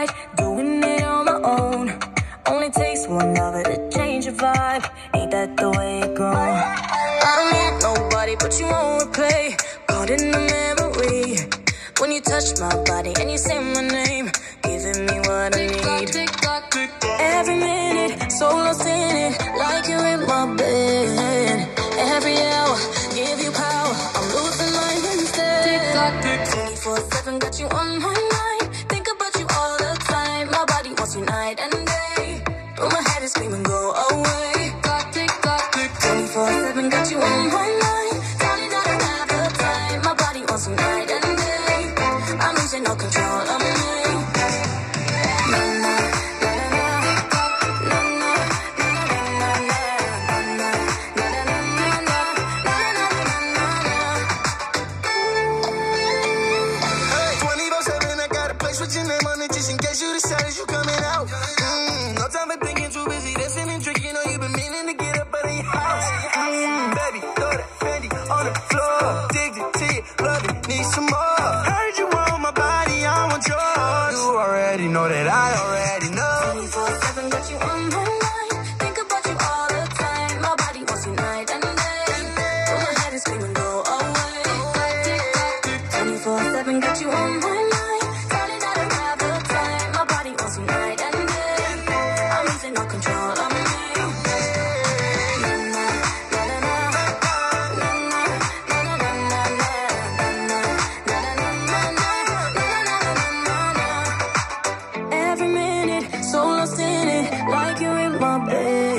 right, doing it on my own. Only takes one other to change your vibe. Ain't that the way it goes? I don't need nobody, but you won't replay. Caught in the memory. When you touch my body and you say my name, giving me what I need. Every minute, so lost in it, like you're in my bed. Every hour, give you power. I'm losing my instead. 24/7 got you on my mind. got you on my mind. Out. My body wants you night and day. I'm losing all control of me. In case you decided you coming out. Know that I already know. 24/7 got you on my mind. Think about you all the time. My body wants you night and day. Go away. 24/7 got you on my mind. every minute, so lost in it, like you're in my bed.